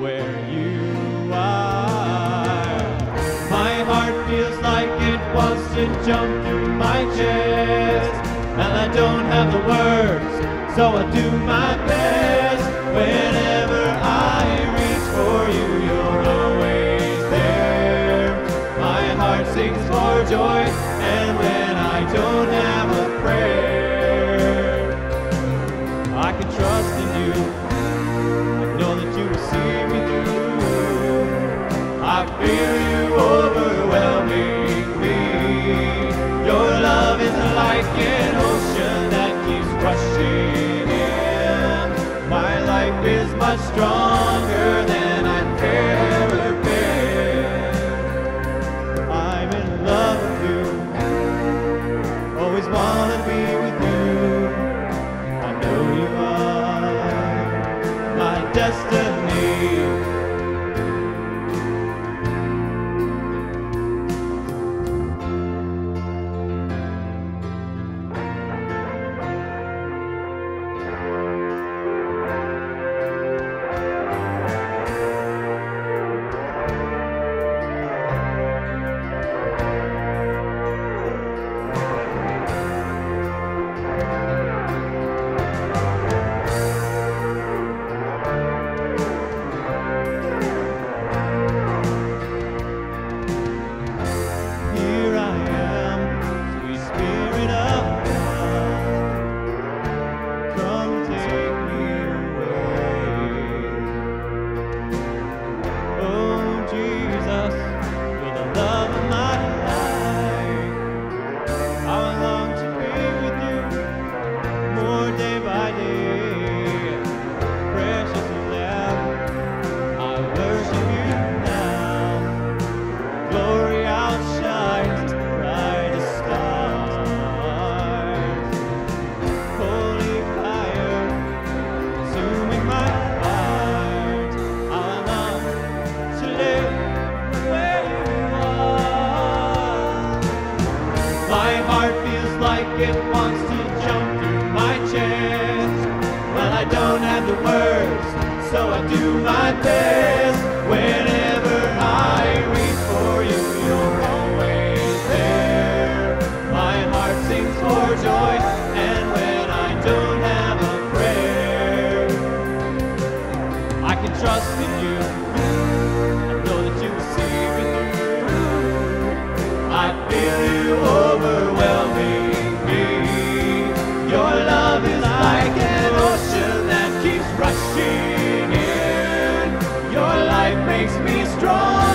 where you are. My heart feels like it wants to jump through my chest, and I don't have the words, so I do my best. Whenever I reach for you, you're always there. My heart sings for joy, and when I don't have a prayer, I can trust in you. You see me through. I feel you overwhelming me. Your love is like an ocean that keeps rushing in. My life is much stronger than I've ever been. I'm in love with you. Always wanna be with you. I know you are my destiny. It wants to jump through my chest. Well, I don't have the words, so I do my best. Whenever I reach for you, you're always there. My heart sings for joy, and when I don't have a prayer, I can trust in you. Makes